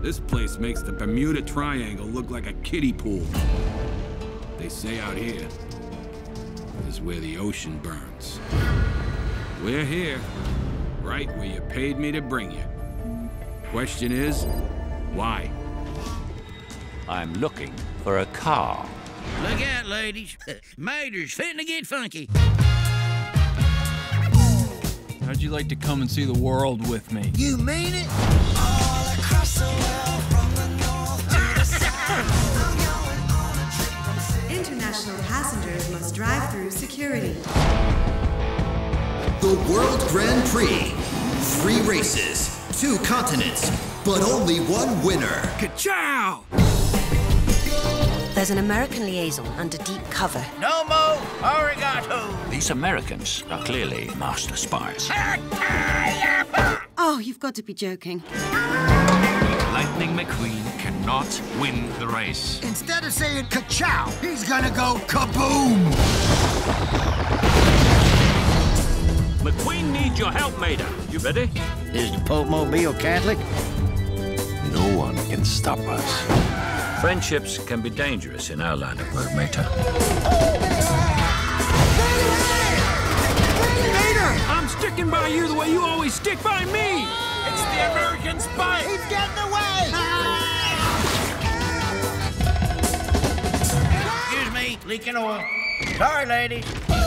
This place makes the Bermuda Triangle look like a kiddie pool. They say out here is where the ocean burns. We're here, right where you paid me to bring you. Question is, why? I'm looking for a car. Look out, ladies. Uh, Mater's fitting to get funky. How'd you like to come and see the world with me? You mean it? International passengers must drive through security. The World Grand Prix. Three races, two continents, but only one winner. Ka-chow! There's an American liaison under deep cover. No mo arigato. These Americans are clearly master spies. Oh, you've got to be joking. Lightning McQueen cannot win the race. Instead of saying ka-chow, he's gonna go kaboom. McQueen needs your help, Mater. You ready? Is the Pope Mobile Catholic? No one can stop us. Friendships can be dangerous in our line of work, Mater. Oh, sticking by you the way you always stick by me. It's the American spy. He's getting away. Excuse me, leaking oil. Sorry, ladies.